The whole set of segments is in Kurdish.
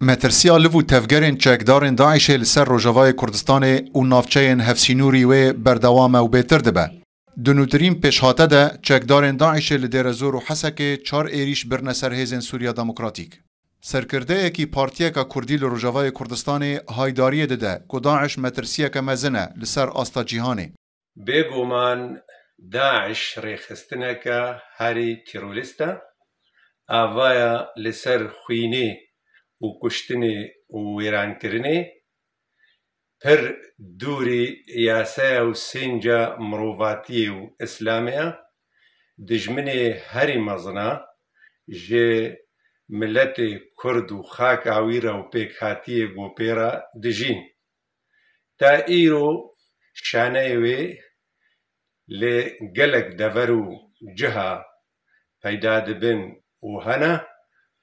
Metirsiya liv û tevgerên çekdarên DAIŞ'ê li ser Rojavayê Kurdistanê û navçeyên hevsînûrî wê berdewam e û bêtir dibe. Di nûtirîn pêşhate de çekdarên DAIŞ'ê li Dêrezor û Hesekê çar êrîş birine ser hêzên Sûriya Demokratîk. Serkirdeyekî partiyeka kurdî li Rojavayê Kurdistanê haydariyê dide ku DAIŞ metirsiyeke mezin e li ser asta cîhanê. Bêguman DAIŞ rêxistineke herî tîrolîst e. Avaya li ser xwînê û kuştinê û wêrankirinê pir dûrî yaseya û sênca mirovatiyê û îslamê ye. Dijminê herî mezin e ji miletê kurd û xaka wî re û pêkhatiyê gopê re dijîn. Ta îro şaneyê wê li gelek dever û ciha peyda dibin û hene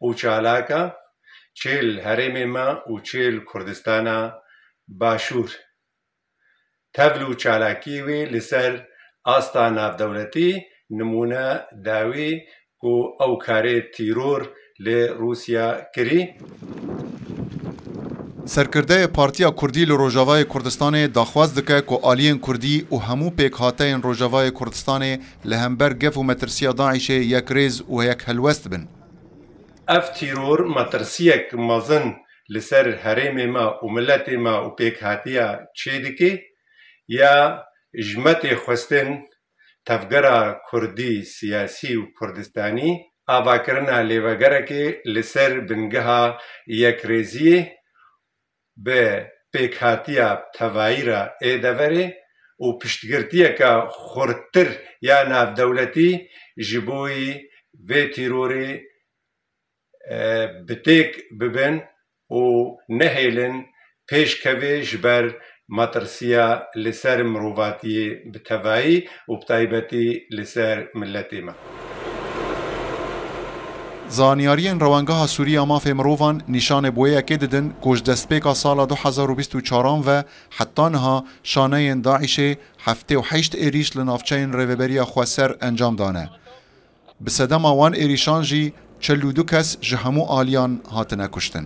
û çalaka çê li herêmê me û çê li Kurdistana Başûr. Tevl û çalakiyê wê li ser asta navdewletî nimûne dawî Ku ew karê tîror li Rûsya kirî. Serkirdeyê Partiya Kurdî li Rojavayê Kurdistanê daxwaz dike ku aliyên Kurdî û hemû pêkhateyên Rojavayê Kurdistanê li hember gef û metirsiya DAIŞ'ê yek rêz û yek helwest bin. Ev tîror metirsiyek mezin li ser herêmê me û miletê me û pêkhatiya çê dike. Ya ji me tê xwestin Tevgera kurdî siyasî û kurdistanî, avakirina lêvegerekê li ser bingeha yekrêziyê bi pêkhatiya tevayî re ê deverê û piştgirtiyeke xurttir ya navdewletî ji bo vê tîrorê bi têk bibin û nehêlin pêşkevê ji ber matirsiya li ser mirovatiyê bi tevayî û bi taybetî li ser miletê me. Zanyariyên Rewengeha Sûrî ya Mafê Mirovan nîşanê bi wê yekê didin ku ji destpêka sala du hezar û bîst û çar an ve heta niha şaneyên DAIŞ'ê heftê û heşt êrîş li navçeyên Rêveberiya Xweser encam dane. Bi sedema wan êrîşan jî çel û du kes ji hemû aliyan hatine kuştin.